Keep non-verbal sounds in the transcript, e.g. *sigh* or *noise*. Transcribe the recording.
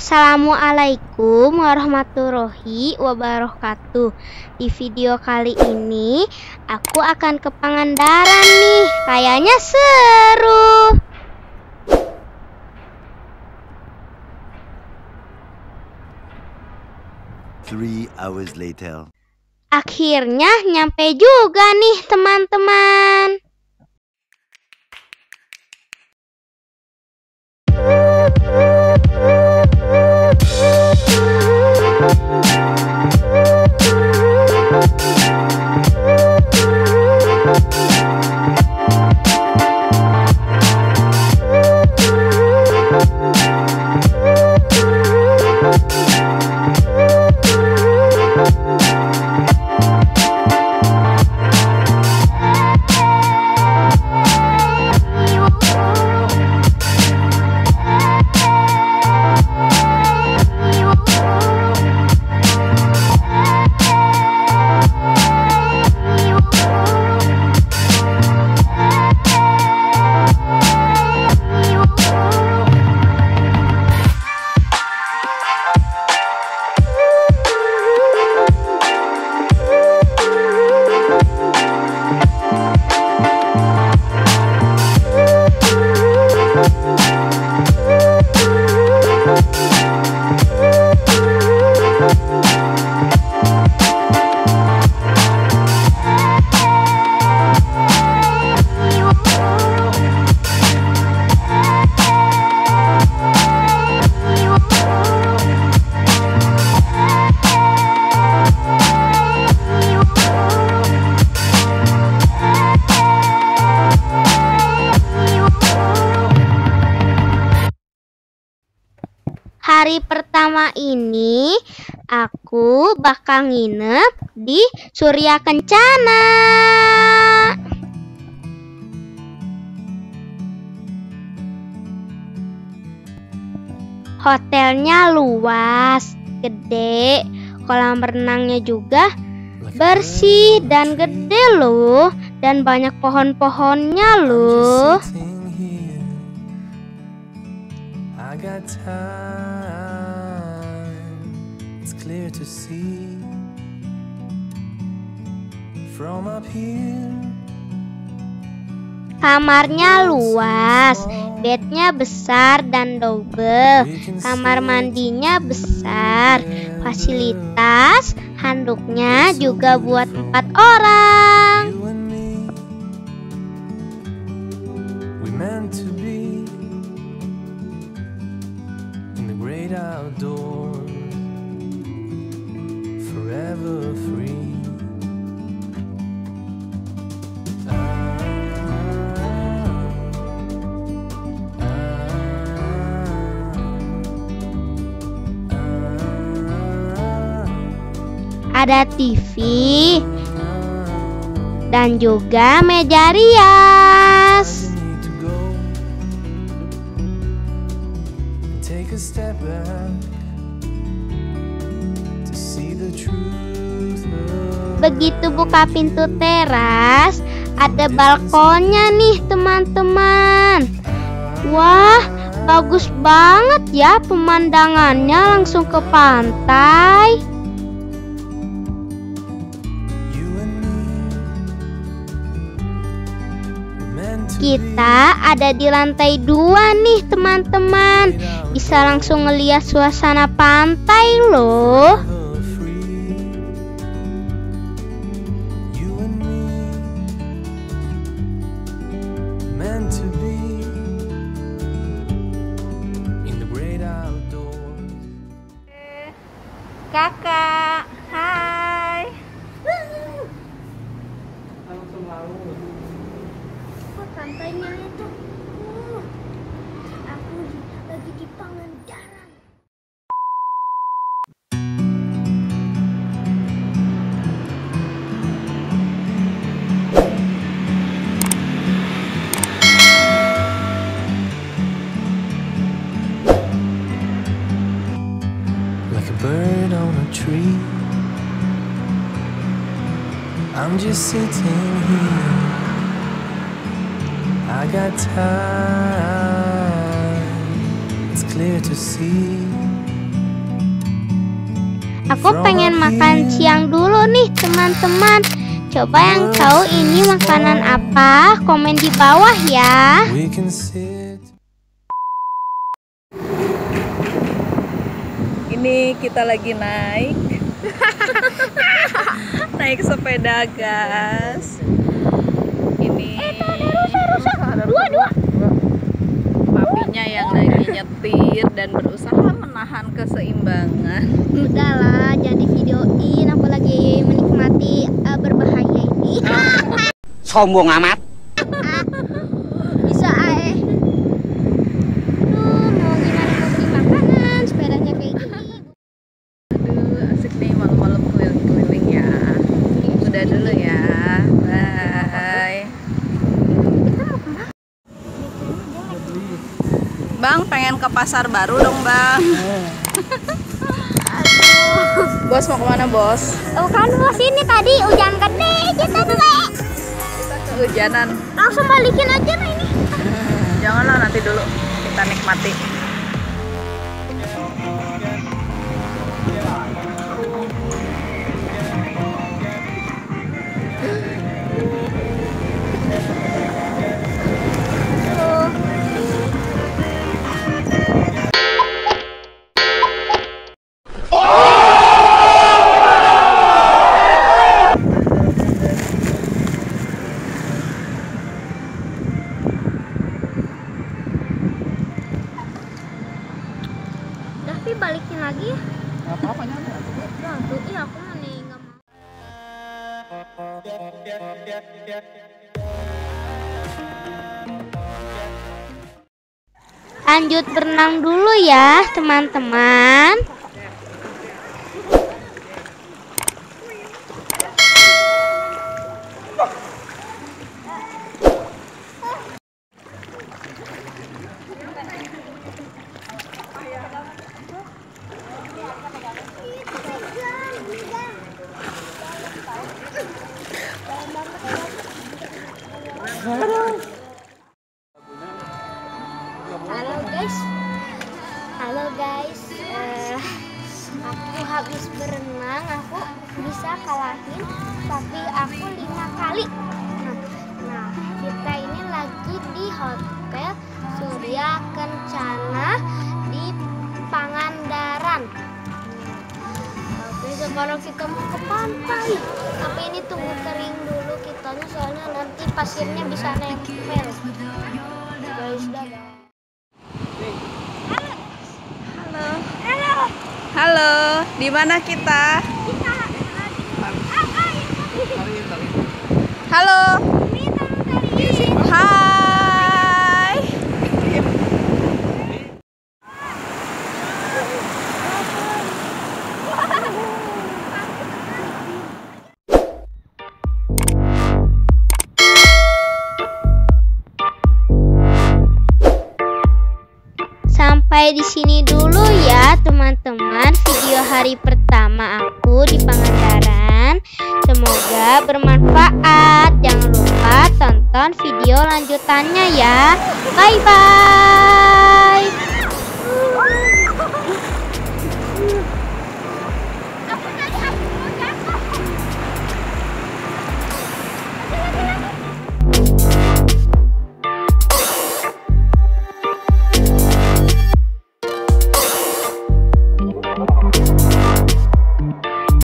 Assalamualaikum warahmatullahi wabarakatuh. Di video kali ini Aku akan ke Pangandaran nih. Kayaknya seru. Three hours later. Akhirnya nyampe juga nih teman-teman hari pertama ini aku bakal nginep di Surya Kencana. Hotelnya luas, gede, kolam renangnya juga bersih dan gede loh, dan banyak pohon-pohonnya loh. I got time, clear to see from up here. Kamarnya luas, bednya besar dan double. Kamar mandinya besar, fasilitas handuknya juga buat empat orang. We meant to great Ada TV dan juga meja rias. Begitu buka pintu teras, ada balkonnya nih teman-teman. Wah, bagus banget ya pemandangannya langsung ke pantai. Kita ada di lantai dua nih teman-teman. Bisa langsung ngeliat suasana pantai loh tree. I'm just sitting here. I got time, it's clear to see. Aku pengen makan siang dulu nih teman-teman. Coba yang tahu ini makanan apa? Komen di bawah ya Ini kita lagi naik. *laughs* Naik sepeda gas Ini Dua dua papinya yang lagi nyetir dan berusaha menahan keseimbangan. Udahlah jadi videoin. Aku lagi menikmati eh, berbahaya ini. Sombong amat Bisa ae Aduh mau gimana mau beli makanan Sepedanya kayak gini Aduh asik nih malam-malam keliling-keliling ya Udah dulu ya Bye Bang pengen ke pasar baru dong bang *laughs* Bos mau ke mana bos? Oh kan bos ini tadi hujan gede. Kita dulu Kita kehujanan Langsung balikin aja nah ini. Janganlah nanti dulu. Kita nikmati Lanjut berenang dulu ya teman-teman habis berenang Aku bisa kalahin Tapi aku lima kali. Nah, nah kita ini lagi di hotel Surya Kencana Di Pangandaran. Oke sekarang kita mau ke pantai. Tapi ini tunggu kering dulu kitanya Soalnya nanti pasirnya bisa nempel. Guys dah guys Halo Halo di mana kita? Halo Sampai di sini dulu ya teman-teman video hari pertama aku di Pangandaran. Semoga bermanfaat. Jangan lupa tonton video lanjutannya ya. Bye bye.